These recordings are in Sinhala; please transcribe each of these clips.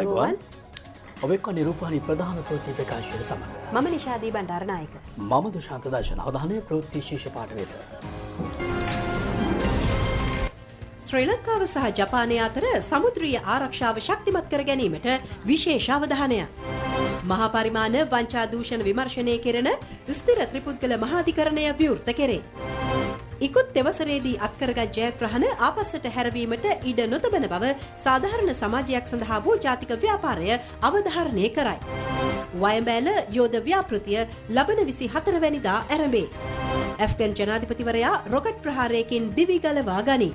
අයිබෝවන් ඔබෙක්ව නිරූපහනි ප්‍රධාන ප්‍රෘති ප්‍රකාශය සමඟ. මම නිශාදී බණ්ඩාරනායක. මම දුශාන්තදර්ශන අවධානය ප්‍රෘතිශේෂ පාටවේද. ශ්‍රී ලංකාව සහ ජපානය අතර සමුද්‍රිය ආරක්ෂාව ශක්තිමත් කර ගැනීමට විශේෂ අවධානය. මහා පරිමාණ වංචා දූෂණ විමර්ශනය කෙරෙන ස්ථිර ත්‍රිපුද්ගල මහාධිකරණය විවෘත කෙරේ. ඉකුත් දෙවසරේදී අත්කරගත් ජයග්‍රහණ ආපස්සට හැරවීමට ඉඩ නොතබන බව සාධාරණ සමාජයක් සඳහා වූ ජාතික ව්‍යාපාරය අවධාරණය කරයි. වයඹෑල යෝධ ව්‍යාපෘතිය ලබන විසි හතරවැනිදා ඇරඹේ. ඇෆ්ගන් ජනාධිපතිවරයා රොකට් ප්‍රහාරයකින් දිවිගලවා ගනී.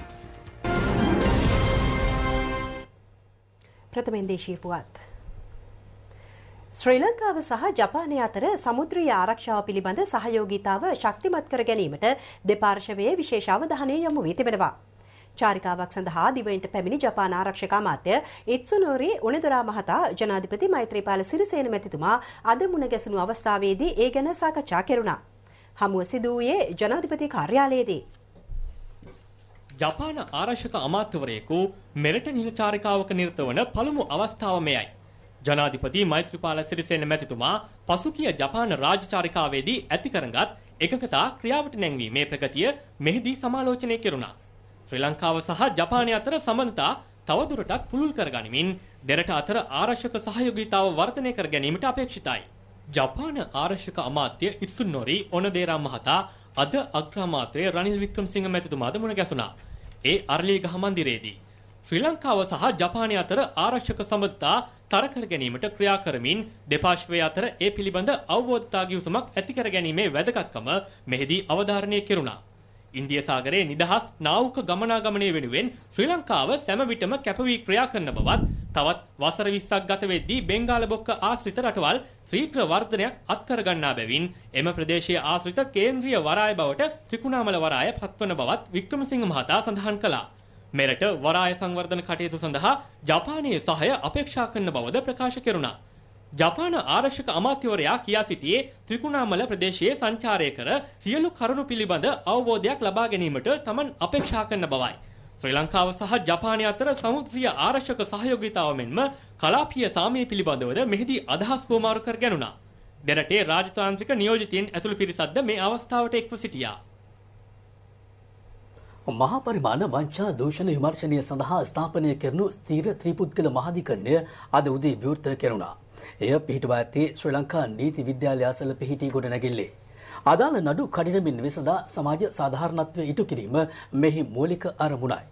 ප්‍රථමෙන්දේශී පුවත්. ශ්‍රී ලංකාව සහ ජපානය අතර සමුද්‍රීය ආරක්ෂාව පිළිබඳ සහයෝගීතාව ශක්තිමත් කර ගැනීමට දෙපාර්ශවයේ විශේෂ අවධානය යොමු වී තිබෙනවා. චාරිකාවක් සඳහා දිවයින්ට පැමිණි ජපාන ආරක්ෂක අමාත්‍ය ඉත්සුනෝරි උණෙදොරා මහතා ජනාධිපති මෛත්‍රීපාල සිරිසේන මැතිතුමා අද මුණ ගැසුණු අවස්ථාවේදී ඒ ගැන සාකච්ඡා කෙරුණා. හමුව සිදු වූයේ ජනාධිපති කාර්යාලයේදී. ජපාන ආරක්ෂක අමාත්‍යවරයෙකු මෙරට නිල චාරිකාවක නිරත වන පළමු අවස්ථාව මෙයයි. ජනාධිපති මෛත්‍රීපාල සිරිසේන මැතිතුමා පසුගිය ජපාන රාජචාරිකාවේදී ඇති කරගත් එකඟතා ක්‍රියාවට නැංවීමේ ප්‍රගතිය මෙහිදී සමාලෝචනය කෙරුණා. ශ්‍රී ලංකාව සහ ජපානය අතර සම්බන්ධතා තවදුරටත් පුළුල් කරගනිමින් දෙරට අතර ආරක්ෂක සහයෝගීතාව වර්ධනය කර ගැනීමට අපේක්ෂිතයි. ජපාන ආරක්ෂක අමාත්‍ය ඉත්සුන්නෝරි ඔනදේරා මහතා අද අග්‍රාමාත්‍ය රනිල් වික්‍රමසිංහ මැතිතුමාද මුණ ගැසුණා. ඒ අරලියගහ මන්දිරයේදී ශ්‍රී ලංකාව සහ ජපානය අතර ආරක්ෂක සම්බන්ධතා තර කර ගැනීමට ක්‍රියා කරමින් දෙපාර්ශ්වය අතර ඒ පිළිබඳ අවබෝධතා ගිවිසුමක් ඇති කර ගැනීමේ වැදගත්කම මෙහිදී අවධාරණය කෙරුණා. ඉන්දිය සාගරයේ නිදහස් නාවක ගමනාගමනය වෙනුවෙන් ශ්‍රී ලංකාව සෑම විටම කැපවී ක්‍රියා කරන බවත් තවත් වසර 20ක් ගත වෙද්දී බෙන්ගාල බොක්ක ආශ්‍රිත රටවල් ශීඝ්‍ර වර්ධනයක් අත්කර ගන්නා බැවින් එම ප්‍රදේශයේ ආශ්‍රිත කේන්ද්‍රීය වරාය බවට ත්‍රිකුණාමල වරාය පත්වන බවත් වික්‍රමසිංහ මහතා සඳහන් කළා. මෙරට වරාය සංවර්ධන කටයුතු සඳහා ජපානයේ සහය අපේක්ෂා කරන බවද ප්‍රකාශ කෙරුණා. ජපාන ආරක්ෂක අමාත්‍යවරයා කියා සිටියේ ත්‍රිකුණාමල ප්‍රදේශයේ සංචාරය කර සියලු කරුණු පිළිබඳ අවබෝධයක් ලබා ගැනීමට තමන් අපේක්ෂා කරන බවයි. ශ්‍රී ලංකාව සහ ජපානය අතර සමුද්‍රීය ආරක්ෂක සහයෝගීතාව මෙන්ම කලාපීය සාමය පිළිබඳවද මෙහිදී අදහස් කුමාරු කර ගැනුණා. දෙරටේ රාජතාන්ත්‍රික නියෝජිතයින් ඇතුළු පිරිසක්ද මේ අවස්ථාවට එක්ව සිටියා. මහා පරිමාණ වංචා දූෂණ විමර්ශනය සඳහා ස්ථාපනය කරනු ස්ථීර ත්‍රිපුද්ගල මහාධිකරණය අද උදේ විවෘත කෙරුණා. එය පිහිටුවා ඇත්තේ ශ්‍රී ලංකා නීති විද්‍යාලය අසල පිහිටි ගොඩනැගිල්ලේ. අදාළ නඩු කඩිනමින් විසඳා සමාජ සාධාරණත්වය ඉටු කිරීම මෙහි මූලික අරමුණයි.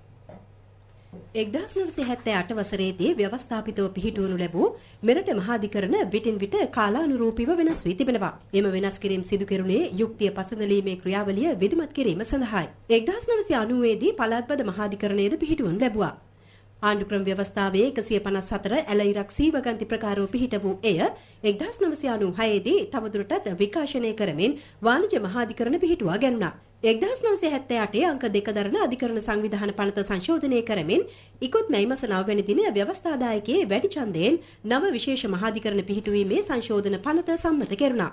එක්දහස් නවසේ හැත්තෑ අට වසරේදී ව්‍යවස්ථාපිතව පිහිටුවනු ලැබූ මෙරට මහාධිකරණ විටින් විට කාලානුරූපීව වෙනස් වී තිබෙනවා. එම වෙනස් කිරීම සිදු කෙරුණේ යුක්තිය පසඳලීමේ ක්‍රියාවලිය විධිමත් කිරීම සඳහායි. එක්දහස් නවසේ අනුවේදී පළාත්බද මහාධිකරණයද පිහිටුවනු ලැබුවා. ආණ්ඩුක්‍රම ව්‍යවස්ථාවේ 154 ඇල ඉරක් සීවගන්ති ප්‍රකාරව පිහිට වූ එය 1996 දී තවදුරටත් විකාශනය කරමින් වාණිජ්‍ය මහාධිකරණ පිහිටුවා ගැනුණා. 1978 අංක දෙක දරන අධිකරණ සංවිධාන පනත සංශෝධනය කරමින් ඉකුත් මැයි මාස 9 වෙනි දින ව්‍යවස්ථාදායකයේ වැඩි ඡන්දයෙන් නව විශේෂ මහාධිකරණ පිහිටුවීමේ සංශෝධන පනත සම්මත කෙරුණා.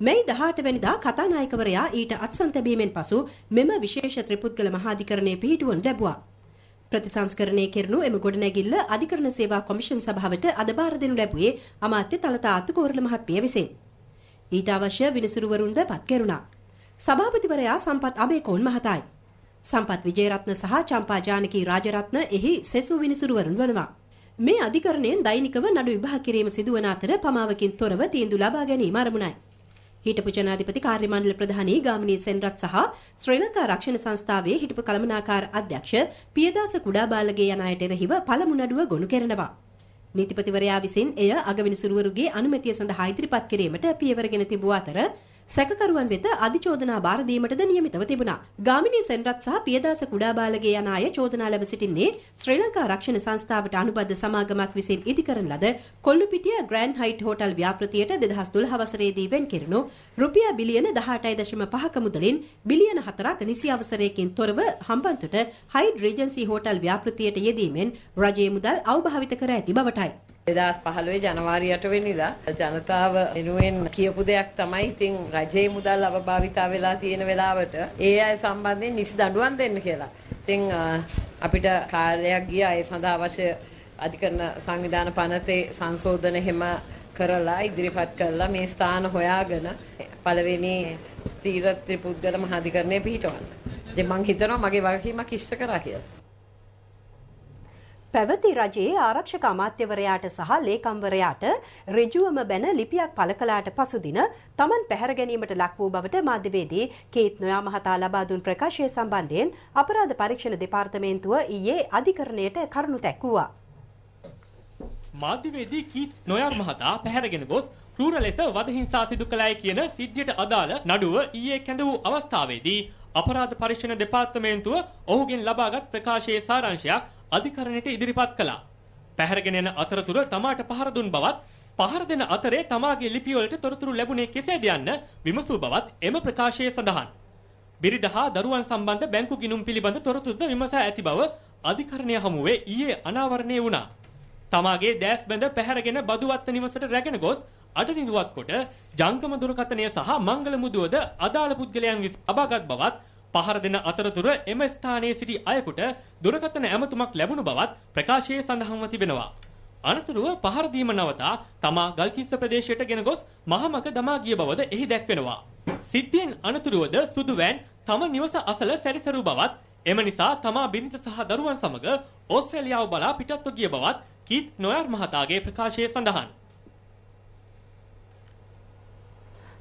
මැයි 18 වෙනිදා කතානායකවරයා ඊට අත්සන් තැබීමෙන් පසු මෙම විශේෂ ත්‍රිපුද්ගල මහාධිකරණය පිහිටුවනු ලැබුවා. ප්‍රතිසංස්කරණය කෙරෙනු එම ගොඩනැගිල්ල අධිකරණ සේවා කොමිෂන් සභාවට අද බාර දෙනු ලැබුවේ අමාත්‍ය තලතා අතුකෝරළ මහත්මිය විසින්. ඊට අවශ්‍ය විනිසුරුවරුන්ද පත් කෙරුණා. සභාපතිවරයා සම්පත් අබේකෝන් මහතායි. සම්පත් විජේරත්න සහ චම්පා ජානකී රාජරත්න එහි සෙසු විනිසුරුවරුන් වනවා. මේ අධිකරණයෙන් දෛනිකව නඩු විභාග කිරීම සිදුවන අතර පමාවකින් තොරව තීන්දුව ලබා ගැනීම අරමුණයි. හිටපු ජනාධිපති කාර්ය මණ්ඩල ප්‍රධානී ගාමිණී සෙන්රත් සහ ශ්‍රී ලංකා රක්ෂණ සංස්ථාවේ හිටපු කළමනාකාර අධ්‍යක්ෂ පියදාස කුඩාබාලගේ යන අයට එරෙහිව පළමු නඩුව ගොනු කරනවා. නීතිපතිවරයා විසින් එය අගවිනිසුරුවරුගේ අනුමැතිය සඳහා ඉදිරිපත් කිරීමට පියවරගෙන තිබූ අතර සැකකරුවන් වෙත අධිචෝදනා බාර දීමටද නියමිතව තිබුණා. ගාමිණී සෙන්රත් සහ පියදාස කුඩාබාලගේ යන අය චෝදනා ලැබ සිටින්නේ ශ්‍රී ලංකා රක්ෂණ සංස්ථාවට අනුබද්ධ සමාගමක් විසින් ඉදිකරන ලද කොල්ලුපිටිය ග්‍රෑන්ඩ් හයිට් හෝටල් ව්‍යාපෘතියට 2012 වසරේදී වෙන් කෙරුණු රුපියල් බිලියන 18.5ක මුදලින් බිලියන 4ක් නිසි අවසරයකින් තොරව හම්බන්තොට හයිඩ් රීජන්සි හෝටල් ව්‍යාපෘතියට යෙදීමෙන් රජයේ මුදල් අවභාවිත කර ඇති බවටයි. දෙදස් පහළොවේ ජනවාරි 8 වෙනිදා ජනතාව වෙනුවෙන් කියපු දෙයක් තමයි ඉතින් රජයේ මුදල් අවභාවිතා වෙලා තියෙන වෙලාවට ඒ අය සම්බන්ධයෙන් නිසි දඬුවම් දෙන්න කියලා. ඉතින් අපිට කාර්යයක් ගියා ඒ සඳහා අවශ්‍ය අධිකරණ සංවිධාන පනතේ සංශෝධන එහෙම කරලා ඉදිරිපත් කරලා මේ ස්ථාන හොයාගෙන පළවෙනි ස්ථීර ත්‍රිපුද්ගල මහාධිකරණය පිහිටවන්න. ඉතින් මං හිතනවා මගේ වගකීමක් ඉෂ්ට කරා කියලා. පැවති රජයේ ආරක්ෂක අමාත්‍යවරයාට සහ ලේකම්වරයාට ඍජුවම බැන ලිපියක් පළ කළාට පසුදින තමන් පැහැර ගැනීමට ලක් වූ බවට මාධ්‍යවේදී කේත් නොයා මහතා ලබා දුන් ප්‍රකාශය සම්බන්ධයෙන් අපරාධ පරීක්ෂණ දෙපාර්තමේන්තුව ඊයේ අධිකරණයට කරුණු දැක්වුවා. මාධ්‍යවේදී කීත් නොයර් මහතා පැහැරගෙන ගොස් ක්‍රූර ලෙස වද හිංසා සිදු කළයි කියන සිද්ධියට අදාළ නඩුව ඊයේ කැඳ වූ අවස්ථාවේදී අපරාධ පරීක්ෂණ දෙපාර්තමේන්තුව ඔහුගෙන් ලබාගත් ප්‍රකාශයේ සාරාංශයක් අධිකරණයට ඉදිරිපත් කළා. පැහැරගෙන යන අතරතුර තමාට පහර දුන් බවත් පහර දෙන අතරේ තමාගේ ලිපිවලට තොරතුරු ලැබුණේ කෙසේද යන්න විමසූ බවත් එම ප්‍රකාශයේ සඳහන්. බිරිඳ හා දරුවන් සම්බන්ධ බැංකු ගිණුම් පිළිබඳ තොරතුරුද විමසා ඇති බව අධිකරණය හමුවේ ඊයේ අනාවරණය වුණා. තමාගේ දැස් බැඳ පැහැරගෙන බදුවත්ත නිවසට රැගෙන ගොස් අඩනිරුවත් කොට ජංගම දුරකථනය සහ මංගල මුදුවද අදාළ පුද්ගලයන් විසින් අබාගත් බවත් පහර දෙන අතරතුර එම ස්ථානයේ සිටි අයෙකුට දුරකථන ඇමතුමක් ලැබුණු බවත් ප්‍රකාශයේ සඳහන්ව තිබෙනවා. අනතුරුව පහර දීම නවතා තමා ගල්කිස්ස ප්‍රදේශයට ගෙන ගොස් මහමග දමා ගිය බවද එහි දැක්වෙනවා. සිද්ධියෙන් අනතුරුවද සුදු වෑන් තම නිවස අසල සැරිසරු බවත් එම නිසා තමා බිරිඳ සහ දරුවන් සමග ඕස්ට්‍රේලියාව බලා පිටත්ව ගිය බවත් කීත් නොයර් මහතාගේ ප්‍රකාශයේ සඳහන්.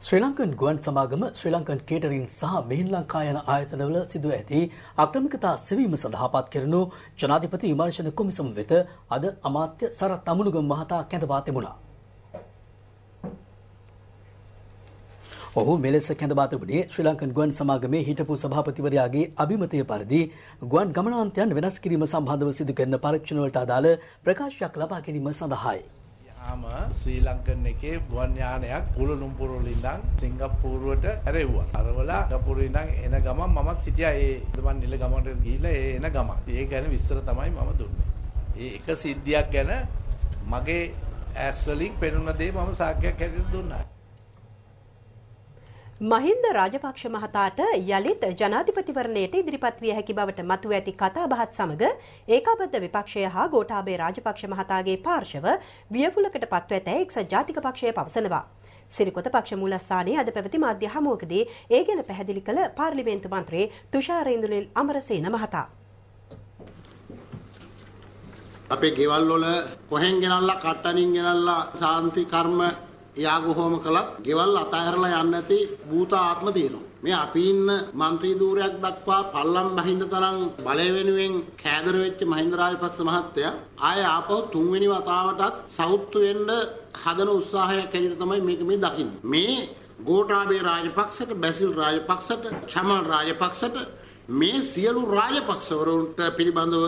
ශ්‍රී ලංකන් ගුවන් සමාගම ශ්‍රී ලංකන් කේටරින් සහ මෙහින් ලංකා යන ආයතනවල සිදුව ඇති අක්‍රමිකතා සෙවීම සඳහා පත් කෙරෙනු ජනාධිපති විමර්ශන කොමිසම වෙත අද අමාත්‍ය සරත් අමුණුගම මහතා කැඳවා තිබුණා. ඔහු මෙලෙස කැඳවා තිබුණේ ශ්‍රී ලංකන් ගුවන් සමාගමේ හිටපු සභාපතිවරයාගේ අභිමතය පරිදි ගුවන් ගමනාන්තයන් වෙනස් කිරීම සම්බන්ධව සිදු කරන පරීක්ෂණවලට අදාළ ප්‍රකාශයක් ලබා ගැනීම සඳහායි. ආම ශ්‍රී ලංකන් එකේ ගුවන් යානයක් කුල නුම්පුරුවල ඉඳන් සිංගප්පූරුවට ඇරෙව්වා. අරවලා සිංගප්පූරුවේ ඉඳන් එන ගමන් මමත් හිටියා ඒ මන් නිල ගමනට ගිහිල්ලා ඒ එන ගමන්. ඒ ගැන විස්තර තමයි මම දුන්නේ. ඒ එක සිද්ධියක් ගැන මගේ ඇස් වලින් පෙනුන දේ මම සාක්ෂියක් හැටියට දුන්නා. මහින්ද රාජපක්ෂ මහතාට යළිත් ජනාධිපතිවරණයට ඉදිරිපත් විය හැකි බවට මතුව ඇති කතාබහත් සමග ඒකාබද්ධ විපක්ෂය හා ගෝඨාභය රාජපක්ෂ මහතාගේ පාර්ශව වියවුලකට පත්ව ඇතැයි එක්සත් ජාතික පක්ෂය පවසනවා. සිරිකොත පක්ෂ මූලස්ථානයේ අද පැවති මාධ්‍ය හමුවකදී ඒ ගැන පැහැදිලි කළ පාර්ලිමේන්තු මන්ත්‍රී තුෂාර ඉන්දුනිල් අමරසේන මහතා. අපේ ගෙවල් වල කොහෙන් ගෙනල්ලා කට්ටනින් ගෙනල්ලා සාන්ති කර්ම යාග හෝම කළත් ගෙවල් අතහැරලා යන්න නැති භූත ආත්ම තියෙනවා. මේ අපි ඉන්න മന്ത്രി ධූරයක් දක්වා පල්ලම් බහින්න තරම් බලය වෙනුවෙන් කෑදර වෙච්ච මහින්ද රාජපක්ෂ මහත්තයා ආය ආපහු තුන්වෙනි වතාවටත් සවුත්තු වෙන්න හදන උත්සාහයක් ඇවිත් තමයි මේක මේ දකින්නේ. මේ ගෝඨාභය රාජපක්ෂට බැසිල් රාජපක්ෂට චමල් රාජපක්ෂට මේ සියලු රාජපක්ෂවරුන්ට පිළිබඳව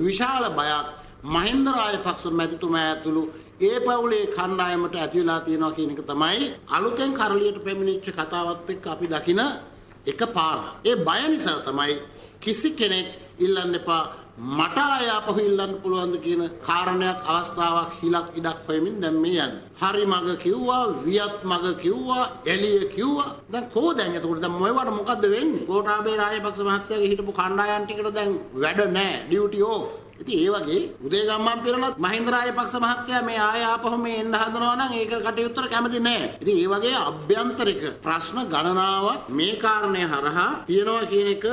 විශාල බයක් මහින්ද රාජපක්ෂ මැතිතුමා ඇතුළු ඒ පවුලේ කණ්ඩායමට ඇති වෙලා තියෙනවා කියන එක තමයි අලුතෙන් කරලියට පැමිණිච්ච කතාවත් එක්ක අපි දකින එක පාර. ඒ බය නිසා තමයි කිසි කෙනෙක් ඉල්ලන්න එපා මට ආය අපහු ඉල්ලන්න පුළුවන්ද කියන කාරණයක් අවස්ථාවක් හිලක් ඉඩක් හොයමින් දැන් මේ යන්නේ. හරි මග කිව්වා, වියත් මග කිව්වා, එළිය කිව්වා. දැන් කෝ දැන් එතකොට දැන් මොයවට මොකද්ද වෙන්නේ? ගෝඨාභය රාජපක්ෂ මහත්තයාගේ හිටපු කණ්ඩායම් ටිකට දැන් වැඩ නැහැ. Duty off. ඉතින් ඒ වගේ උදේගම්මන් පිරලත් මහින්ද රාජපක්ෂ මහත්තයා මේ ආය ආපහු මේ එන්න හදනවා නම් ඒක කටයුත්තට කැමති නැහැ. ඉතින් ඒ වගේ අභ්‍යන්තරික ප්‍රශ්න ගණනාවක් මේ කාරණය හරහා තියෙනවා කියන එක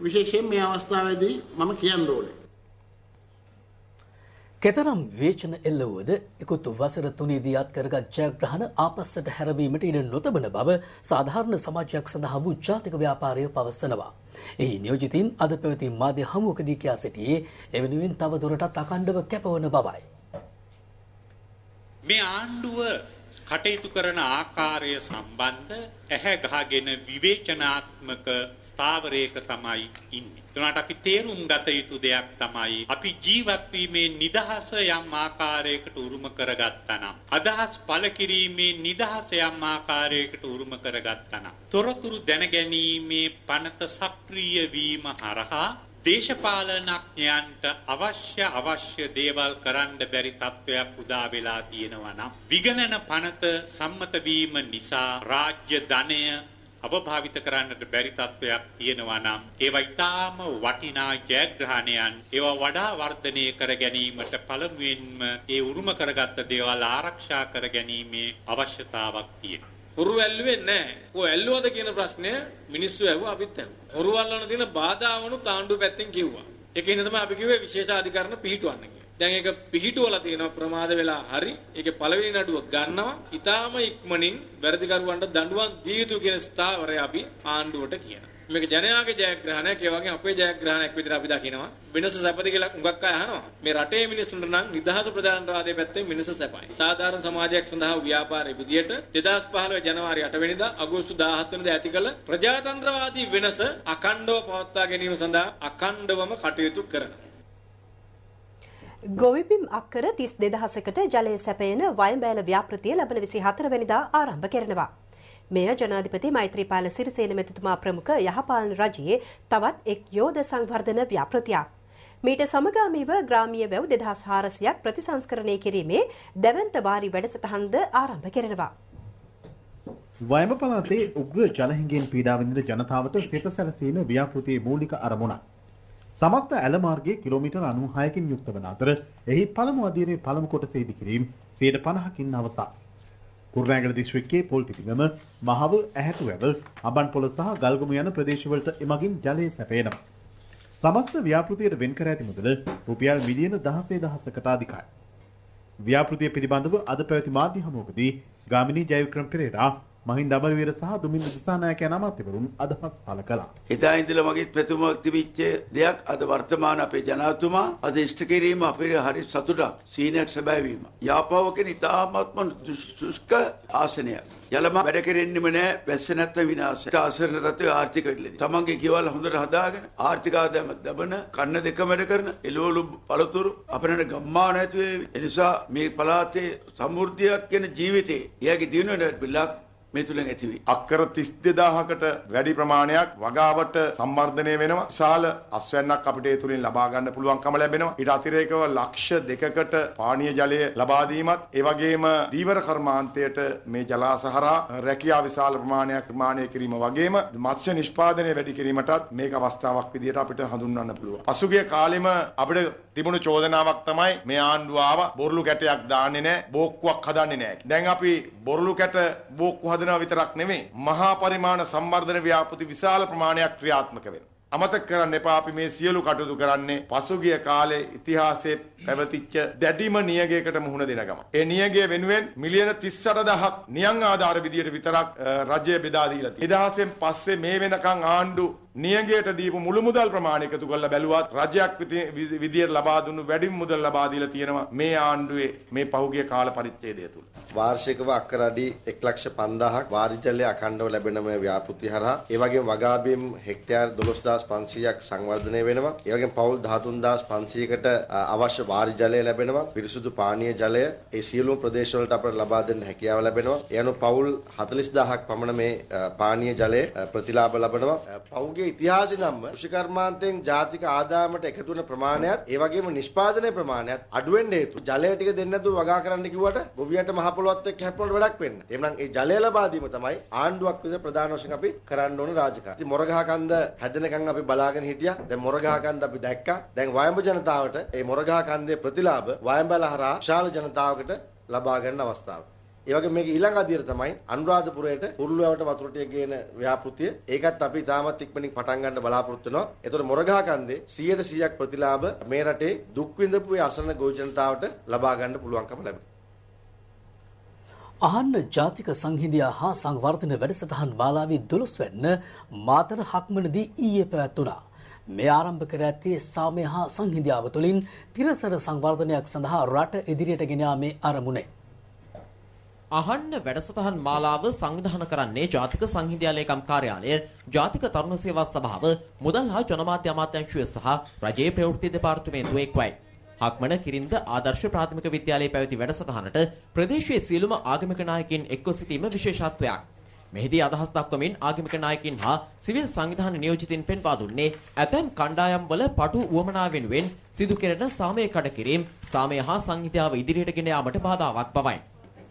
විශේෂයෙන් මේ අවස්ථාවේදී මම කියන්න ඕනේ. කෙතරම් විවේචන එල්ල වුවද ඉකුත් වසර තුනේදී අත් කරගත් ජයග්‍රහණ ආපස්සට හැරවීමට ඉඩ නොතබන බව සාධාරණ සමාජයක් සඳහා වූ ජාතික ව්‍යාපාරය පවසනවා. එහි නියෝජිතින් අද පැවති මාධ්‍ය හමුවකදී කියා සිටියේ එවෙනුවෙන් තව දුරටත් අකණ්ඩව කැපවන බවයි. මේ ආණ්ඩුව කටයුතු කරන ආකාරය සම්බන්ධ ඇහැ ගහගෙන විවේචනාත්මක ස්ථාවරයක තමයි ඉන්නේ. ඒනට අපි තේරුම් ගත යුතු දෙයක් තමයි අපි ජීවත් වීමේ නිදහස යම් ආකාරයකට උරුම කරගත්තා නම් අදහස් පළ කිරීමේ නිදහස යම් ආකාරයකට උරුම කරගත්තා නම් තොරතුරු දැනගැනීමේ පනත සක්‍රීය වීම හරහා දේශපාලනඥයන්ට අවශ්‍ය අවශ්‍ය දේවල් කරන්න බැරි තත්වයක් උදා වෙලා තියෙනවා නම් විගණන පනත සම්මත වීම නිසා රාජ්‍ය ධනය අපභාවිත කරන්නට බැරි තත්ත්වයක් තියෙනවා නම් ඒවා ඊටාම වටිනා ජයග්‍රහණයන් ඒවා වඩා වර්ධනය කර ගැනීමට පළමුවෙන්ම ඒ උරුම කරගත්ත දේවල් ආරක්ෂා කර ගැනීමේ අවශ්‍යතාවක් තියෙනවා. හොරු ඇල්ලුවේ නැහැ. කො ඇල්ලුවද කියන ප්‍රශ්නය මිනිස්සු ඇහුවා අපිත් ඇහුවා. හොරු අල්ලන තියෙන බාධාවණු තාණ්ඩුව පැත්තෙන් කිව්වා. ඒකින් තමයි අපි කිව්වේ විශේෂ අධිකරණ පිහිටුවන්න කියලා. දැන් ඒක පිහිටුවලා තියෙනවා ප්‍රමාද වෙලා හරි. ඒකේ පළවෙනි නඩුව ගන්නවා. ඊටාම ඉක්මනින් වැරදිකරුවන්ට දඬුවම් දී යුතු කියන ස්ථාවරය අපි ආණ්ඩුවට කියනවා. මේක ජනයාගේ ජයග්‍රහණයක් ඒ වගේම අපේ ජයග්‍රහණයක් විදිහට අපි දකිනවා. වෙනස සැපද කියලා හුඟක් අය අහනවා. මේ රටේ මිනිස්සුන්ට නම් නිදහස ප්‍රජාතන්ත්‍රවාදයේ පැත්තෙන් වෙනස සැපයි. සාධාරණ සමාජයක් සඳහා ව්‍යාපාරයේ විදියට 2015 ජනවාරි 8 වෙනිදා අගෝස්තු 17 වෙනිදා ඇති කළ ප්‍රජාතන්ත්‍රවාදී වෙනස අඛණ්ඩව පවත්වා ගැනීම සඳහා අඛණ්ඩවම කටයුතු කරනවා. ගොවිබිම් අක්කර 32000කට ජලය සැපයන වයඹෑල ව්‍යාපෘතිය ලබන 24 වෙනිදා ආරම්භ කරනවා. මෙය ජනාධිපති මෛත්‍රීපාල සිරිසේන මැතිතුමා ප්‍රමුඛ යහපාලන රජයේ තවත් එක් යෝධ සංවර්ධන ව්‍යාපෘතියක්. මීට සමගාමීව ග්‍රාමීය වැව් 2400ක් ප්‍රතිසංස්කරණය කිරීමේ දැවන්ත වාරි වැඩසටහන්ද ආරම්භ කරනවා. වයඹ පළාතේ උග්‍ර ජලහිඟෙන් පීඩා විඳින ජනතාවට සිත සැලසීම ව්‍යාපෘතියේ මූලික අරමුණක්. සමස්ත ඇල මාර්ගයේ කිලෝමීටර් 96කින් යුක්ත වන අතර එහි පළමු අදියරේ පළමු කොටස ඉදි කිරීම 50කින් අවසන්. කුරුණෑගල දිස්ත්‍රික්කයේ පොල් පිටිගම, මහව, ඇහැටුවැව, අබන්පොළ සහ ගල්ගමු යන ප්‍රදේශවලට එමගින් ජලය සැපේනවා. සමස්ත ව්‍යාපෘතියට වෙන් කර ඇති මුදල රුපියල් මිලියන 16000කට අධිකයි. ව්‍යාපෘතිය පිළිබඳව අද පැවති මාධ්‍ය හමුවකදී ගාමිණී ජයවික්‍රම පෙරේරා මහින්ද අමරවීර සහ දුමින්ද දිසානායක යන අමාත්‍යවරුන් අදහස් පළ කළා. එදා ඉඳලා මගේ පැතුමක් තිබිච්ච දෙයක් අද වර්තමාන අපේ ජනාතුමා අද ඉෂ්ට කිරීම අපේ හරි සතුටක් සීනයක් සැබෑවීම. යාපාවකෙන ඉතාමත්ම සුස්ක ආසනයක්. යලම වැඩ කෙරෙන්නෙම නෑ වැස්ස නැත්නම් විනාශ. ආසරණ තත්ත්වය ආර්ථික වෙලදී. තමන්ගේ ගෙවල් හොඳට හදාගෙන ආර්ථික ආදායම ලැබන කන්න දෙක වැඩ කරන එළවලු පළතුරු අපරණ ගම්මාන ඇති වේවි. එනිසා මේ පළාතේ සමෘද්ධියක් කියන ජීවිතේ එයාගේ දිනුවෙන බිලක් මේ තුලින් ඇතිවි. අක්කර 32000කට වැඩි ප්‍රමාණයක් වගාවට සම්වර්ධනය වෙනවා. විශාල අස්වැන්නක් අපිට ඒ තුලින් ලබා ගන්න පුළුවන්කම ලැබෙනවා. ඊට අතිරේකව ලක්ෂ දෙකකට පානීය ජලය ලබා දීමත් ඒ වගේම දීවර කර්මාන්තයට මේ ජලාශ හරහා රැකියා විශාල ප්‍රමාණයක් නිර්මාණය කිරීම වගේම මත්ස්‍ය නිෂ්පාදනය වැඩි කිරීමටත් මේක අවස්ථාවක් විදිහට අපිට හඳුන්වන්න පුළුවන්. පසුගිය කාලෙම අපිට තිබුණු චෝදනාවක් තමයි මේ ආණ්ඩුව ආව බොරළු කැටයක් දාන්නේ නැහැ, බෝක්කුවක් හදන්නේ නැහැ. දැන් අපි බොරළු කැට බෝක්කු හද හදනවා විතරක් නෙමෙයි මහා පරිමාණ සම්වර්ධන ව්‍යාපෘති විශාල ප්‍රමාණයක් ක්‍රියාත්මක වෙනවා. අමතක කරන්න එපා අපි මේ සියලු කටයුතු කරන්නේ පසුගිය කාලේ ඉතිහාසයේ පැවතිච්ච දැඩිම නියගයකට මුහුණ දෙන ගම. ඒ නියගය වෙනුවෙන් මිලියන 38000ක් නියං ආධාර විදියට විතරක් රජය බෙදා දීලා තියෙනවා. 2000න් පස්සේ මේ වෙනකන් ආණ්ඩු නියගයට දීපු මුළු මුදල් ප්‍රමාණය එකතු කරලා බැලුවත් රජයක් විදියට ලබා දුන්නු වැඩිම මුදල් ලබා දීලා තියෙනවා මේ ආණ්ඩුවේ මේ පහුගිය කාල පරිච්ඡේදය තුල. වාර්ෂිකව අක්කර අඩි 1,50,000ක් වාරි ජලය අඛණ්ඩව ලැබෙන මේ ව්‍යාපෘති හරහා ඒ වගේම වගාබිම් හෙක්ටයාර් 12500ක් සංවර්ධනය වෙනවා. ඒ වගේම පවුල් 13500කට අවශ්‍ය වාරි ජලය ලැබෙනවා. පිරිසුදු පානීය ජලය ඒ සියලුම ප්‍රදේශවලට අපට ලබා දෙන්න හැකියාව ලැබෙනවා. ඒ අනුව පවුල් 40000ක් පමණ මේ පානීය ජලය ප්‍රතිලාභ ලබනවා. පෞගේ ඉතිහාසෙ නම් කෘෂිකර්මාන්තයෙන් ජාතික ආදායමට එකතු වෙන ප්‍රමාණයත් ඒ වගේම නිෂ්පාදනය ප්‍රමාණයත් අඩු වෙන්න හේතු. ජලය ටික දෙන්න නැතුව වගා කරන්න කිව්වට ගොවියට මහ පොළොවත් එක්ක හැප්පුණාට වැඩක් වෙන්නේ. එහෙනම් ඒ ජලය ලබා දීම තමයි ආණ්ඩුවක් විදිහට ප්‍රධාන වශයෙන් අපි කරන්න ඕන රාජකාරී. ඉතින් මොරගහ කන්ද හැදෙනකන් අපි බලාගෙන හිටියා. දැන් මොරගහ කන්ද අපි දැක්කා. දැන් වයඹ ජනතාවට මේ මොරගහ කන්දේ ප්‍රතිලාභ වයඹල හරහා විශාල ජනතාවකට ලබා ගන්න අවස්ථාවක්. ඒ වගේ මේක ඊළඟ අදියර තමයි අනුරාධපුරයට කුරුල්ලවට වතුර ටික ගේන ව්‍යාපෘතිය. ඒකත් අපි තාමත් ඉක්මනින් පටන් ගන්න බලාපොරොත්තු වෙනවා. ඒතකොට මොරගහ කන්දේ 100%ක් ප්‍රතිලාභ මේ රටේ දුක් විඳපු ඒ අසරණ ගොවි ජනතාවට ලබා ගන්න පුළුවන්කම ලැබෙනවා. අහන්න ජාතික සංහිඳියා හා සංවර්ධන වැඩසටහන් මාලාවේ 12 වැන්න මාතර හක්මනදී ඊයේ පැවැත්වුණා. මේ ආරම්භ කර ඇත්තේ සාමය හා සංහිඳියාව තුළින් තිරසර සංවර්ධනයක් සඳහා රට ඉදිරියට ගෙන යාමේ අරමුණේ. අහන්න වැඩසටහන් මාලාව සංවිධානය කරන්නේ ජාතික සංහිඳියා ලේකම් කාර්යාලය, ජාතික තරුණ සේවා සභාව, මුදල් හා ජනමාධ්‍ය අමාත්‍යාංශය සහ රජයේ ප්‍රවෘත්ති දෙපාර්තමේන්තුව එක්වයි. හක්මන කිරින්ද ආදර්ශ ප්‍රාථමික විද්‍යාලයේ පැවති වැඩසටහනට ප්‍රදේශයේ සියලුම ආගමික නායකින් එක්ව සිටීම විශේෂත්වයක්. මෙහිදී අදහස් දක්වමින් ආගමික නායකින් හා සිවිල් සංවිධාන නියෝජිතින් පෙන්වා දුන්නේ ඇතැම් කණ්ඩායම් වල පටු උවමනා වෙනුවෙන් සිදු කෙරෙන සාමය කඩකිරීම සාමය හා සංහිඳියාව ඉදිරියට ගෙන යාමට බාධාවක් බවයි.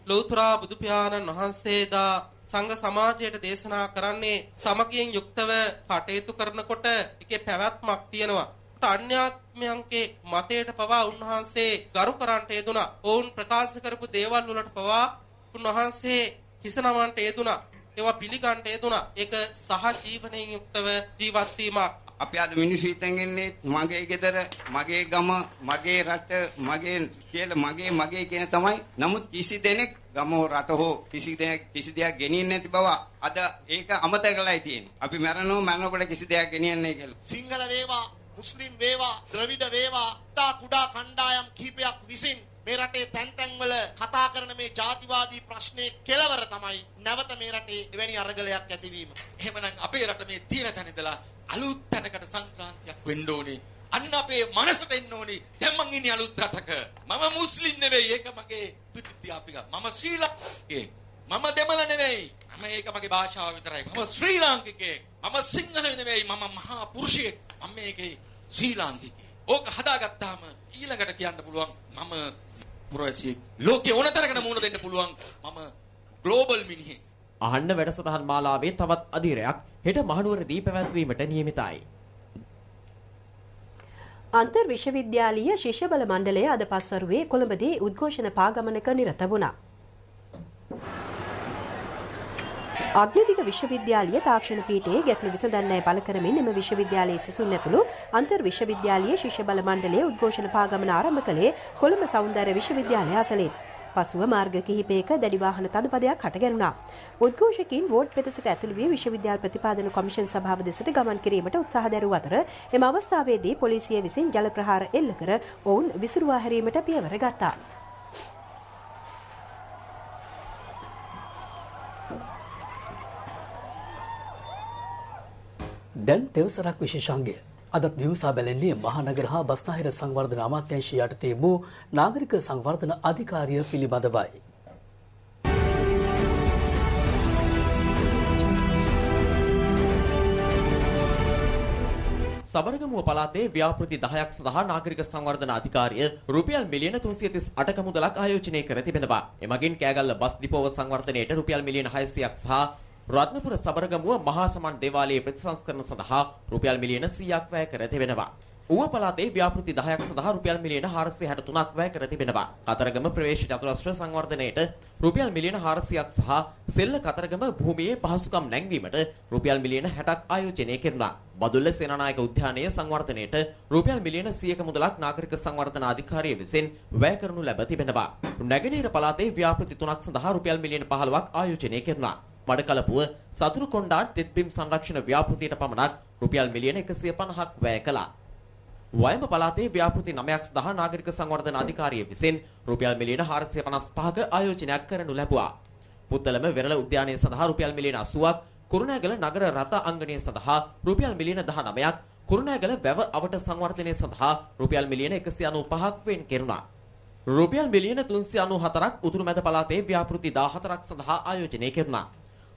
ලෞතර බුදු පියාණන් වහන්සේදා සංඝ සමාජයට දේශනා කරන්නේ සමගියෙන් යුක්තව කටයුතු කරනකොට ඒකේ පැවැත්මක් තියෙනවා. අන්‍යාත්මයන්ගේ මතයට පවා උන්වහන්සේ ගරු කරන්නට යෙදුනා. ඔවුන් ප්‍රකාශ කරපු දේවල් වලට පවා උන්වහන්සේ හිස නමන්නට යෙදුනා. ඒවා පිළිගන්නට යෙදුනා. ඒක සහජීවණයෙන් යුක්තව ජීවත් වීමක්. අපි අද මිනිස්සු හිතන්නේ මගේ ගෙදර මගේ ගම මගේ රට මගේ කියලා මගේ මගේ කියන තමයි. නමුත් කිසි දෙනෙක් ගම හෝ රට හෝ කිසි දෙයක් කිසි දෙයක් ගෙනියන්නේ නැති බව අද ඒක අමතක කරලායි තියෙන්නේ. අපි මරනෝ මරනකොට කිසි දෙයක් ගෙනියන්නේ කියලා. සිංහල වේවා මුස්ලිම් වේවා ද්‍රවිඩ වේවා තා කුඩා කණ්ඩායම් කිහිපයක් විසින් මේ රටේ තැන් තැන්වල කතා කරන මේ ජාතිවාදී ප්‍රශ්නේ කෙලවර තමයි නැවත මේ රටේ එවැනි අරගලයක් ඇතිවීම. එහෙමනම් අපේ රට මේ තියෙන තැන ඉඳලා අලුත් තැනකට සංක්‍රාන්තියක් වෙන්න ඕනේ. අන්න අපේ මනසට එන්න ඕනේ. දැන් මං ඉන්නේ අලුත් රටක. මම මුස්ලිම් නෙවෙයි. ඒක මගේ ප්‍රතිත්‍යාපික. මම ශ්‍රී ලාංකිකයෙක්. මම දෙමළ නෙවෙයි. මම ඒක මගේ භාෂාව විතරයි. මම ශ්‍රී ලාංකිකයෙක්. මම සිංහල නෙවෙයි. මම මහා පුරුෂයෙක්. මම මේකේ ශ්‍රී ලාංකිකයෙක්. ඕක හදාගත්තාම ඊළඟට කියන්න පුළුවන් මම පුරවැසියෙක්. ලෝකේ ඕන තරකට මුණ දෙන්න පුළුවන් මම ග්ලෝබල් මිනිහෙක්. අහන්න වැඩසටහන් මාලාවේ තවත් අධීරයක් හෙට මහනුවරදී පැවැත්වීමට නියමිතයි. අන්තර් විශ්වවිද්‍යාලීය ශිෂ්‍ය බල මණ්ඩලය අද පස්වරුවේ කොළඹදී උද්ඝෝෂණ පාගමනක නිරත වුණා. අග්නිදිග විශ්වවිද්‍යාලීය තාක්ෂණ පීඨයේ ගැටලු විසඳන්නයි බල කරමින් එම විශ්වවිද්‍යාලයේ සිසුන් ඇතුළු අන්තර් විශ්වවිද්‍යාලීය ශිෂ්‍ය බල මණ්ඩලය උද්ඝෝෂණ පාගමන ආරම්භ කළේ කොළඹ සෞන්දර්ය විශ්වවිද්‍යාලය අසලින්. පසුව මාර්ග කිහිපයක දැඩි වාහන තදපදයක් හටගැනුණා. උද්ඝෝෂකින් වෝට් පෙදෙසට ඇතුළු වී විශ්වවිද්‍යාල ප්‍රතිපාදන කොමිෂන් සභාව දෙසට ගමන් කිරීමට උත්සාහ දැරුව අතර එම අවස්ථාවේදී පොලිසිය විසින් ජල ප්‍රහාර එල්ල කර ඔවුන් විසිරුවා හැරීමට පියවර ගත්තා. දැන් තෙවසරක් විශේෂාංගය අදත් විමසා බැලෙන්නේ මහනගර හා බස්නාහිර සංවර්ධන අමාත්‍යංශය යටතේ වූ නාගරික සංවර්ධන අධිකාරිය පිළිබඳවයි. සබරගමුව පළාතේ ව්‍යාපෘති 10ක් සඳහා නාගරික සංවර්ධන අධිකාරිය රුපියල් මිලියන 338ක මුදලක් ආයෝජනය කර තිබෙනවා. එමගින් කෑගල්ල බස් ඩිපෝව සංවර්ධනයට රුපියල් මිලියන 600ක් සහ රත්නපුර සබරගමුව මහා සමන් දේවාලයේ ප්‍රතිසංස්කරණ සඳහා රුපියල් මිලියන 100ක් වැය කර තිබෙනවා. ඌව පළාතේ ව්‍යාපෘති 10ක් සඳහා රුපියල් මිලියන 463ක් වැය කර තිබෙනවා. කතරගම ප්‍රවේශ චතුරස්‍ර සංවර්ධනයට රුපියල් මිලියන 400ක් සහ සෙල්ල කතරගම භූමියේ පහසුකම් නැංවීමට රුපියල් මිලියන 60ක් ආයෝජනය කෙරුණා. බදුල්ල සේනානායක උද්‍යානයේ සංවර්ධනයට රුපියල් මිලියන 100ක මුදලක් නාගරික සංවර්ධන අධිකාරිය විසින් වැය කරනු ලැබ තිබෙනවා. නැගෙනහිර පළාතේ ව්‍යාපෘති 3ක් සඳහා රුපියල් මිලියන 15ක් ආයෝජනය කෙරුණා. වඩකලපුව සතුරු කොණ්ඩාන් තෙත්බිම් සංරක්ෂණ ව්‍යාපෘතියට පමණක් රුපියල් මිලියන 150ක් වැය කළා. වයඹ පළාතේ ව්‍යාපෘති 9ක් සඳහා නාගරික සංවර්ධන අධිකාරිය විසින් රුපියල් මිලියන 455ක ආයෝජනයක් කරනු ලැබුවා. පුත්තලම වෙරළ උද්‍යානය සඳහා රුපියල් මිලියන 80ක්, කුරුණෑගල නගර රථ අංගණය සඳහා රුපියල් මිලියන 19ක්, කුරුණෑගල වැව අවට සංවර්ධනය සඳහා රුපියල් මිලියන 195ක් වෙන් කෙරුණා. රුපියල් මිලියන 394ක් උතුරු මැද පළාතේ ව්‍යාපෘති 14ක් සඳහා ආයෝජනය කෙරුණා.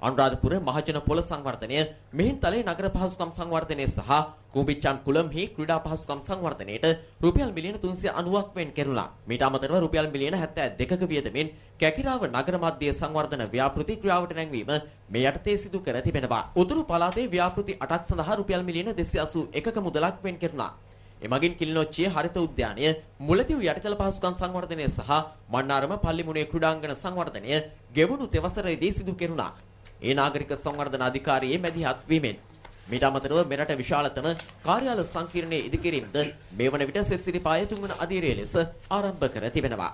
අනුරාධපුර මහජන පොළ සංවර්ධනය, මිහින්තලේ නගර පහසුකම් සංවර්ධනය සහ කුඹිච්චන් කුලම්හි ක්‍රීඩා පහසුකම් සංවර්ධනයට රුපියල් මිලියන 390ක් වෙන් කෙරුණා. මීට අමතරව රුපියල් මිලියන 72ක වියදමින් කැකිරාව නගර මධ්‍ය සංවර්ධන ව්‍යාපෘති ක්‍රියාවට නැංවීම මේ යටතේ සිදු කර තිබෙනවා. උතුරු පළාතේ ව්‍යාපෘති 8ක් සඳහා රුපියල් මිලියන 281ක මුදලක් වෙන් කෙරුණා. එමගින් කිලිනොච්චිය හරිත උද්‍යානය මුලතිව් යටිතල පහසුකම් සංවර්ධනය සහ මන්නාරම පල්ලිමුණේ ක්‍රීඩාංගණ සංවර්ධනය ගෙවුණු තෙවසරේදී සිදු කෙරුණා. ඒ නාගරික සංවර්ධන අධිකාරියේ මැදිහත් වීමෙන් මීට අමතරව මෙරට විශාලතම කාර්යාල සංකීර්ණයේ ඉදිකිරීමද මේ වන විට සෙත් සිරිපාය තුන්වන අධීරය ලෙස ආරම්භ කර තිබෙනවා.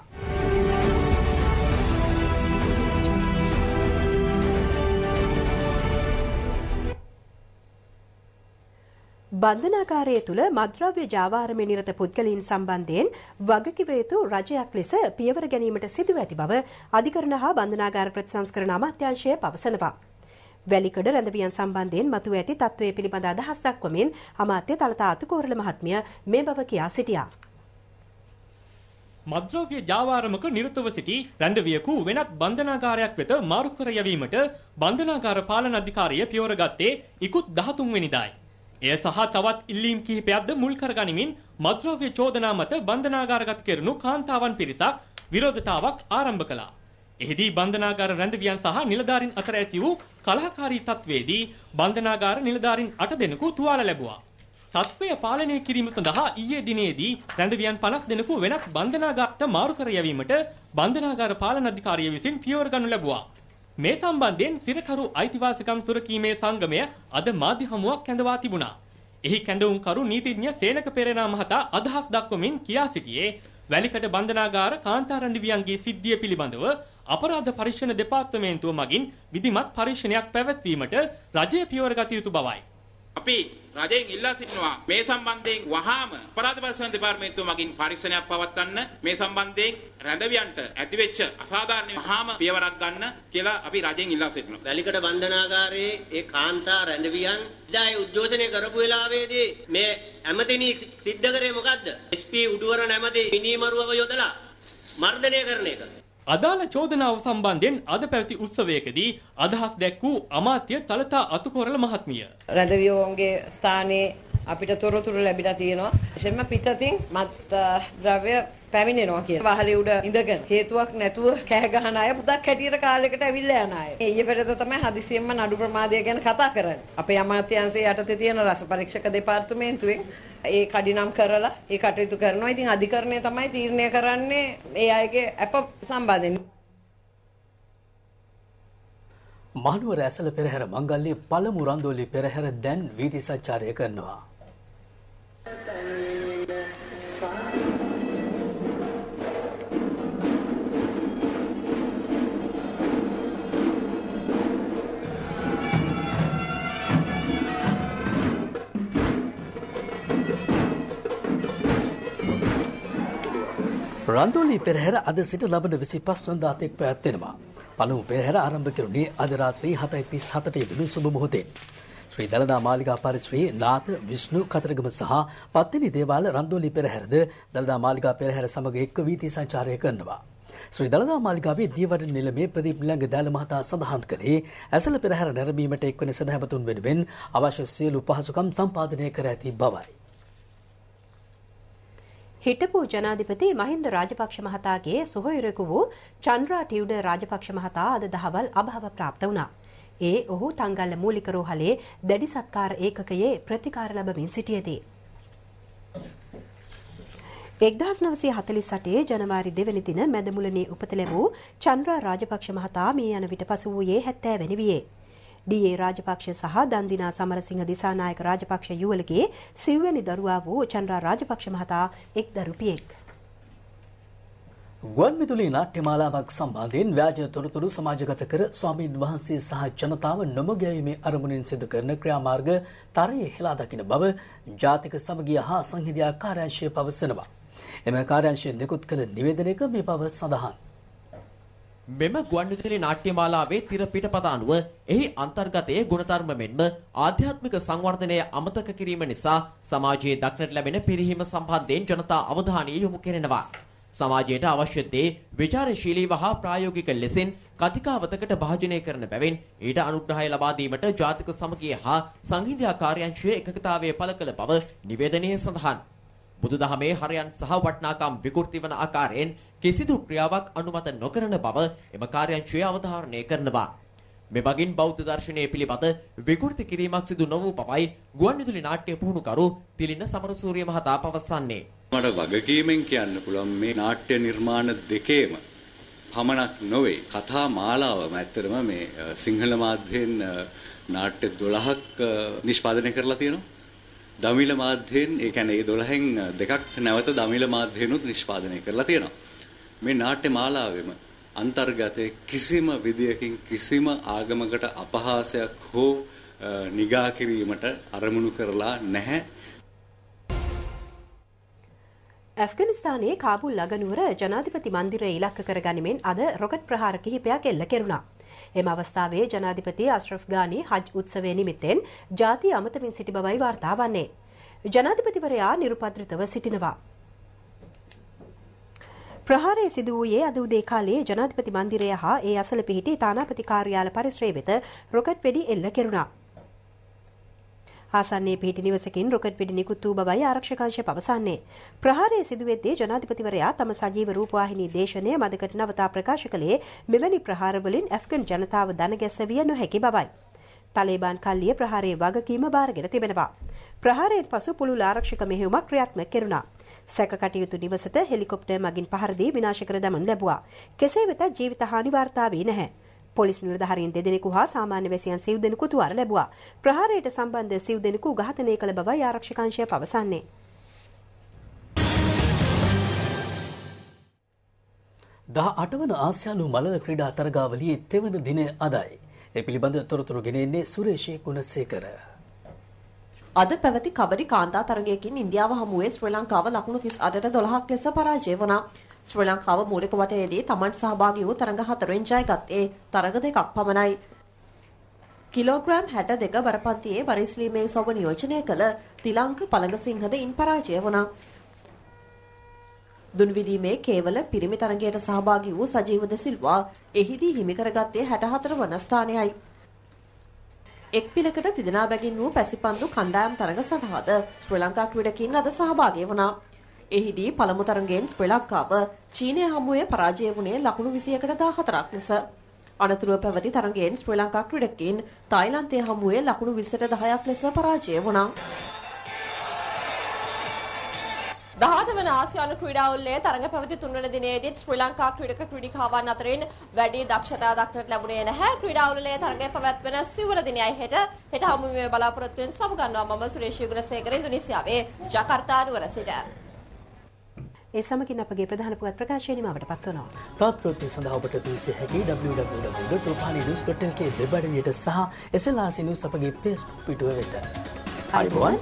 බන්ධනාකාරය තුළ මද්‍රව්‍ය ජාවාරමේ නිරත පුද්ගලයන් සම්බන්ධයෙන් වගකිව යුතු රජයක් ලෙස පියවර ගැනීමට සිදුව ඇති බව අධිකරණ හා බන්ධනාගාර ප්‍රතිසංස්කරණ අමාත්‍යාංශය පවසනවා. වැලිකඩ රැඳවියන් සම්බන්ධයෙන් මතුව ඇති තත්ත්වය පිළිබඳ අදහස් දක්වමින් අමාත්‍ය තලතා අතුකෝරළ මහත්මිය මේ බව කියා සිටියා. මද්‍රව්‍ය ජාවාරමක නිරතව සිටි රැඳවියකු වෙනත් බන්ධනාගාරයක් වෙත මාරු කර යැවීමට බන්ධනාගාර පාලන අධිකාරිය පියවර ගත්තේ ඉකුත් 13 වෙනිදායි. එය සහ තවත් ඉල්ලීම් කිහිපයක්ද මුල් කරගනිමින් මද්‍රව්‍ය චෝදනා මත බන්ධනාගාරගත කෙරුණු කාන්තාවන් පිරිසක් විරෝධතාවක් ආරම්භ කළා. එහිදී බන්ධනාගාර රැඳවියන් සහ නිලධාරීන් අතර ඇති වූ කලහකාරී තත්වයේදී බන්ධනාගාර නිලධාරීන් 8 දෙනෙකු තුවාල ලැබුවා. තත්වය පාලනය කිරීම සඳහා ඊයේ දිනේදී රැඳවියන් 50 දෙනෙකු වෙනත් බන්ධනාගාරට මාරු කර යැවීමට බන්ධනාගාර පාලන අධිකාරිය විසින් පියවර ගනු ලැබුවා. මේ සම්බන්ධයෙන් සිරකරු අයිතිවාසිකම් සුරකීමේ සංගමය අද මාධ්‍ය හමුවක් කැඳවා තිබුණා. එහි කැඳවුම්කරු නීතිඥ සේනක පෙරේරා මහතා අදහස් දක්වමින් කියා සිටියේ වැලිකඩ බන්ධනාගාර කාන්තා රැඳවියන්ගේ සිද්ධිය පිළිබඳව අපරාධ පරීක්ෂණ දෙපාර්තමේන්තුව මගින් විධිමත් පරීක්ෂණයක් පැවැත්වීමට රජය පියවර ගත යුතු බවයි. අපි රජයෙන් ඉල්ලා සිටිනවා මේ සම්බන්ධයෙන් වහාම අපරාධ පරීක්ෂණ දෙපාර්තමේන්තුව මගින් පරීක්ෂණයක් පවත්වන්න මේ සම්බන්ධයෙන් රැඳවියන්ට ඇතිවෙච්ච අසාධාරණ වහාම පියවරක් ගන්න කියලා අපි රජයෙන් ඉල්ලා සිටිනවා. වැලිකඩ බන්ධනාගාරයේ ඒ කාන්තා රැඳවියන් ඉදායි උද්ඝෝෂණය කරපු වෙලාවේදී මේ ඇමතිනි සිද්ධ කරේ මොකද්ද? SP උඩුවර නැමති මිනිමරුවව යොදලා මර්ධනය කරන එක. අදාළ චෝදනාව සම්බන්ධයෙන් අද පැවති උත්සවයකදී අදහස් දැක් වූ අමාත්‍ය තලතා අතුකොරල මහත්මිය. රැඳවියෝන්ගේ ස්ථානයේ අපිට තොරතුරු ලැබිලා තියෙනවා. විශේෂයෙන්ම පිටතින් මත් ද්‍රව්‍ය පැමිණෙනවා කියන. වහලේ උඩ ඉඳගෙන හේතුවක් නැතුව කෑ ගහන අය පුතක් හැටියට කාලයකට ඇවිල්ලා යන අය. ඊයේ පෙරේද තමයි හදිසියෙන්ම නඩු ප්‍රමාදය ගැන කතා කරන්නේ. අපේ අමාත්‍යාංශයේ යටතේ තියෙන රස පරීක්ෂක දෙපාර්තමේන්තුවෙන් ඒ කඩිනම් කරලා ඒ කටයුතු කරනවා. ඉතින් අධිකරණය තමයි තීරණය කරන්නේ ඒ අයගේ අප සම්බන්ධයෙන්. මහනුවර ඇසල පෙරහැර මංගල්‍යයේ පළමු රන්දෝලි පෙරහැර දැන් වීදි සංචාරය කරනවා. රන්දෝලි පෙරහැර අද සිට ලබන විසි පස් වන්දාතෙක් පැවැත්වෙනවා. පළමු පෙරහැර ආරම්භ කෙරුණේ අද රාත්‍රී හතයි තිස් හතට යෙදුණු සුබ මොහොතේ. ශ්‍රී දළදා මාලිගා පරිශ්‍රී නාත විෂ්ණු කතරගම සහ පත්තිනි දේවාල රන්දෝලි පෙරහැරද දළදා මාලිගා පෙරහැර සමග එක්ව වීති සංචාරය කරනවා. ශ්‍රී දළදා මාලිගාවේ දීවඩ නිලමේ ප්‍රදීප් ළඟ දෑල මහතා සඳහන් කළේ ඇසල පෙරහැර නැරඹීමට එක්වන සදහැවතුන් වෙනුවෙන් අවශ්‍ය සියලු පහසුකම් සම්පාදනය කර ඇති බවයි. හිටපු ජනාධිපති මහින්ද රාජපක්ෂ මහතාගේ සොහොයුරෙකු වූ චන්ද්‍රා ටියුඩ රාජපක්ෂ මහතා අද දහවල් අභාව ප්‍රාප්ත වුණා. ඒ ඔහු තංගල්ල මූලික රෝහලේ දැඩි සත්කාර ඒකකයේ ප්‍රතිකාර ලබමින් සිටියදී. එක්දහස් නවසය හතලිස් සටේ ජනවාරි දෙවැනි දින මැදමුලනේ උපත ලැබූ චන්ද්‍රා රාජපක්ෂ මහතා මේ යන විට පසු වූයේ හැත්තෑ වැනි වියේ. ඩී.ඒ. රාජපක්ෂ සහ දන්දිනා සමරසිංහ දිසානායක රාජපක්ෂ යුවලගේ සිව්වැනි දරුවා වූ චන්ද්‍රා රාජපක්ෂ මහතා එක් දරුපියෙක්. ගුවන් විදුලි නාට්‍යමාලාවක් සම්බන්ධයෙන් ව්‍යාජ තොරතුරු සමාජගත කර ස්වාමීන් වහන්සේ සහ ජනතාව නොමගැයීමේ අරමුණින් සිදු කරන ක්‍රියාමාර්ග තරයේ හෙලා දකින බව ජාතික සමගිය හා සංහිඳියා කාර්යාංශය පවසනවා. එම කාර්යාංශය නිකුත් කළ නිවේදනයක මේ බව සඳහන්. මෙම ගුවන්විදුලි නාට්‍යමාලාවේ තිර පිටපත අනුව එහි අන්තර්ගතයේ ගුණධර්ම මෙන්ම ආධ්‍යාත්මික සංවර්ධනය අමතක කිරීම නිසා සමාජයේ දක්නට ලැබෙන පිරිහීම සම්බන්ධයෙන් ජනතා අවධානය යොමු කෙරෙනවා. සමාජයට අවශ්‍ය දේ විචාරශීලීව හා ප්‍රායෝගික ලෙසින් කතිකාවතකට භාජනය කරන බැවින් ඊට අනුග්‍රහය ලබා දීමට ජාතික සමගිය හා සංහිඳියා කාර්යාංශයේ එකඟතාවය පළ කළ බව නිවේදනයේ සඳහන්. බුදුදහමේ හරයන් සහ වටිනාකම් විකෘති වන ආකාරයෙන් කිසිදු ක්‍රියාවක් අනුමත නොකරන බව එම කාර්යාංශය අවධාරණය කරනවා. මෙබගින් බෞද්ධ දර්ශනය පිළිබඳ විකෘති කිරීමක් සිදු නොවූ බවයි ගුවන්විදුලි නාට්‍ය පුහුණුකරු තිලින සමරසූරිය මහතා පවසන්නේ. මට වගකීමෙන් කියන්න පුළුවන් මේ නාට්‍ය නිර්මාණ දෙකේම පමණක් නොවේ කතා මාලාවම ඇත්තටම මේ සිංහල මාධ්‍යයෙන් නාට්‍ය 12ක් නිෂ්පාදනය කරලා තියෙනවා. දමිළ මාධ්‍යයෙන් ඒ කියන්නේ ඒ 12න් දෙකක් නැවත දමිළ මාධ්‍යයෙන්ුත් නිෂ්පාදනය කරලා තියෙනවා. මේ නාට්‍ය මාලාවෙම අන්තර්ගතයේ කිසිම විදියකින් කිසිම ආගමකට අපහාසයක් හෝ නිගා කිරීමට අරමුණු කරලා නැහැ. ඇෆ්ගනිස්තානයේ කාබුල් ලගනුවර ජනාධිපති මන්දිරය ඉලක්ක කරගනිමින් අද රොකට් ප්‍රහාර කිහිපයක් එල්ල කෙරුණා. එම අවස්ථාවේ ජනාධිපති අශ්රෆ් ගානි හජ් උත්සවය නිමිත්තෙන් ජාතිය අමතමින් සිටි බවයි වාර්තා වන්නේ. ජනාධිපතිවරයා නිරුපද්‍රිතව සිටිනවා. ප්‍රහාරය සිදු වූයේ අද උදේ කාලයේ ජනාධිපති මන්දිරය හා ඒ අසල පිහිටි තානාපති කාර්යාල පරිශ්‍රය වෙත රොකට් වෙඩි එල්ල කෙරුණා. ආසන්නයේ පිහිටි නිවසකින් රොකට් වෙඩි නිකුත් වූ බවයි ආරක්ෂකාංශය පවසන්නේ. ප්‍රහාරය සිදුවෙද්දී ජනාධිපතිවරයා තම සජීව රූපවාහිනී දේශනය මදකට නවතා ප්‍රකාශ කළේ මෙවැනි ප්‍රහාරවලින් ඇෆ්ගන් ජනතාව දනගැසවිය නොහැකි බවයි. තලේබාන් කල්ලිය ප්‍රහාරයේ වගකීම බාරගෙන තිබෙනවා. ප්‍රහාරයෙන් පසු පුළුල් ආරක්ෂක මෙහෙයුමක් ක්‍රියාත්මක කෙරුණා. සැක කටයුතු නිවසට හෙලිකොප්ටර් මගින් පහර දී විනාශ කර දමනු ලැබුවා. කෙසේ වෙතත් ජීවිත හානි වාර්තා වී නැහැ. පොලිස් නිලධාරීන් දෙදෙනෙකු හා සාමාන්‍ය වැසියන් සිව් දෙනෙකු තුවාල ලැබුවා. ප්‍රහාරයට සම්බන්ධ සිව් දෙනෙකු ඝාතනය කළ බවයි ආරක්ෂකාංශය පවසන්නේ. දහ අටවන ආසියානු මලල ක්‍රීඩා තරගාවලියේ තෙවන දිනය අදයි. ඒ පිළිබඳ තොරතුරු ගෙනෙන්නේ සුරේෂී ගුණසේකර. අද පැවති කබඩි කාන්තා තරගයකින් ඉන්දියාව හමුවේ ශ්‍රී ලංකාව ලකුණු 38ට 12ක් ලෙස පරාජය වුණා. ශ්‍රී ලංකාව මූලික වටයේදී තමන් සහභාගී වූ තරඟ හතරෙන් ජයගත්තේ තරඟ දෙකක් පමණයි. කිලෝග්‍රෑම් 62 බරපන්තියේ වරිස්ලීමේ සොබ නියෝජනය කළ තිලංක පළඟසිංහද ඉන් පරාජය වුණා. දුන්විදීමේ කේවල පිරිමි තරගයට සහභාගී වූ සජීව ද සිල්වා එහිදී හිමි කරගත්තේ 64 වන ස්ථානයයි. එක් පිලකට තිදෙනා බැගින් වූ පැසිපන්දු කණ්ඩායම් තරඟ සඳහාද ශ්‍රී ලංකා ක්‍රීඩකින් අද සහභාගී වුණා. එහිදී පළමු තරඟයෙන් ශ්‍රී ලංකාව චීනය හමුවේ පරාජය වුණේ ලකුණු 21කට 14ක් ලෙස. අනතුරුව පැවති තරඟයෙන් ශ්‍රී ලංකා ක්‍රීඩකින් තායිලන්තය හමුවේ ලකුණු 20ට 10ක් ලෙස පරාජය වුණා. දහට වන ආසියානු ක්‍රීඩාවල්ලේ තරඟ පැවති තුන්වන දිනේදීත් ශ්‍රී ලංකා ක්‍රීඩක ක්‍රීඩිකාවන් අතරින් වැඩි දක්ෂතා දක්නට ලැබුණේ නැහැ. ක්‍රීඩාවලේ තරඟය පැවැත්වෙන සිවුර දිනයයි හෙට. හෙට හමුවීමේ බලාපොරොත්තුවෙන් සමුගන්නවා මම සුරේෂ් යුගනසේකර ඉන්දුනීසියාවේ ජකාර්තා නුවර සිට. ඒ සමගින් අපගේ ප්‍රධාන පුවත් ප්‍රකාශය නිමවට පත්වනවා. තවත් ප්‍රවෘත්ති සඳහා ඔබට පිවිසිය හැකි www.rupani.news.lk වෙබ් අඩවියට සහ SLRC News අපගේ Facebook පිටුව වෙත. අයිබෝන්